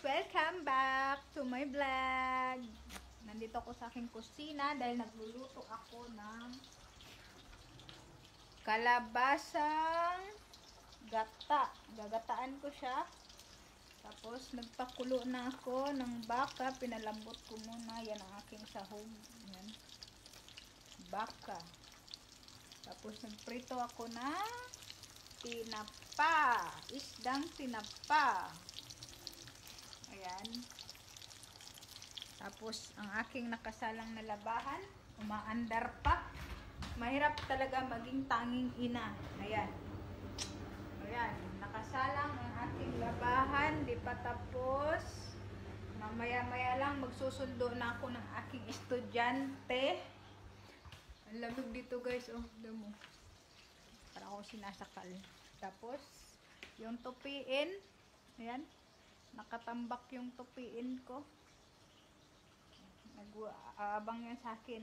Welcome back to my vlog! Nandito ako sa aking kusina dahil nagluluto ako ng kalabasang gata. Gagataan ko siya. Tapos nagpakulo na ako ng baka. Pinalambot ko muna. Yan ang aking sahog. Yan. Baka. Tapos nagprito ako ng tinapa. Isdang tinapa. Ayan. Tapos, ang aking nakasalang na labahan, umaandar pa. Mahirap talaga maging tanging ina. Ayan. Ayan. Nakasalang ang aking labahan. Di pa tapos. Mamaya-maya lang magsusundo na ako ng aking estudyante. Ang lamig dito guys. Oh, damo. Para ako sinasakal. Tapos, yung tupiin. Ayan. Nakatambak yung tupiin ko. Nag-aabang yan sa akin.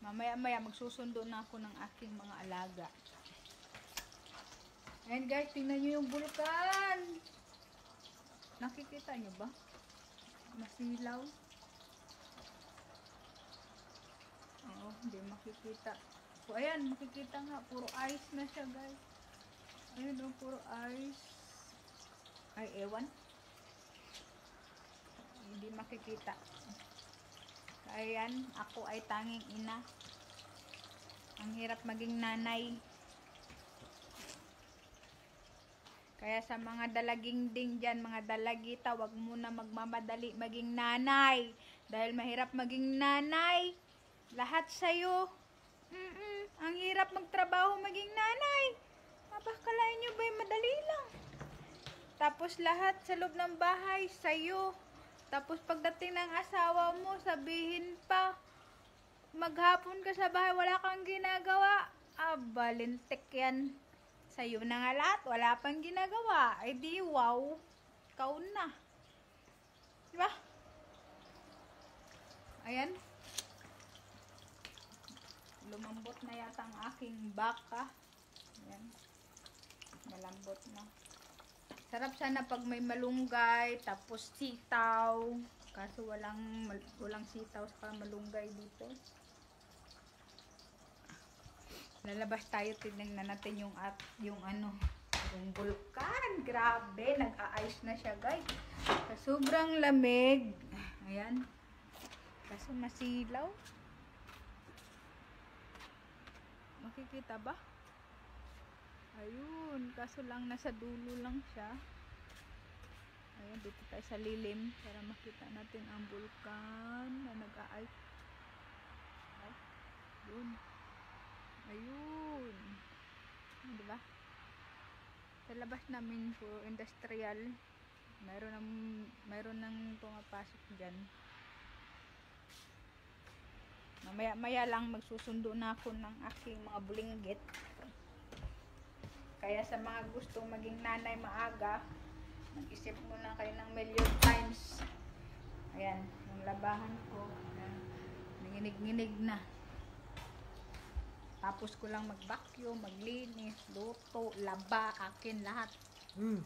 Mamaya-maya magsusundo na ako ng aking mga alaga. Ayan guys, tingnan nyo yung bulkan. Nakikita nyo ba? Masilaw. Oo, hindi makikita. So, ayan, makikita nga. Puro ice na siya guys. Ayun oh, puro ice. Ay, ewan. Hindi makikita. Ayan, ako ay tanging ina. Ang hirap maging nanay. Kaya sa mga dalaging ding dyan, mga dalagita, wag muna magmamadali maging nanay. Dahil mahirap maging nanay. Lahat sa'yo. Mm-mm, ang hirap magtrabaho maging nanay. Mapakalain nyo ba madali? Tapos lahat sa loob ng bahay, sa'yo. Tapos pagdating ng asawa mo, sabihin pa, maghapon ka sa bahay, wala kang ginagawa. Ah, balintik yan. Sa'yo na nga lahat, wala pang ginagawa. Ay di, wow. Ikaw na. Diba? Ayan. Lumambot na yata ang aking baka. Ayan. Malambot na. Sarap sana pag may malunggay, tapos sitaw. Kaso walang walang sitaw sa malunggay dito. Lalabas tayo, tignan na natin yung at yung ano, yung bulkan. Grabe, nag-a-ice na siya, guys. Sa sobrang lamig. Ayan. Kaso masilaw. Makikita ba? Ayun, kaso lang nasa dulo lang siya. Ayun, dito tayo sa lilim para makita natin ang bulkan na nag-aay. Ay, yun. Ayun. Ayun, diba? Sa labas namin po, industrial. Mayroon ng, mayroon ng pumapasok dyan. Mamaya maya lang magsusundo na ako ng aking mga bulinggit. Kaya sa mga gustong maging nanay maaga, mag-isip muna kayo ng million times. Ayan, yung labahan ko. Nanginig-nginig na. Tapos ko lang mag-vacuum, maglinis, luto, laba, akin lahat. Hmm.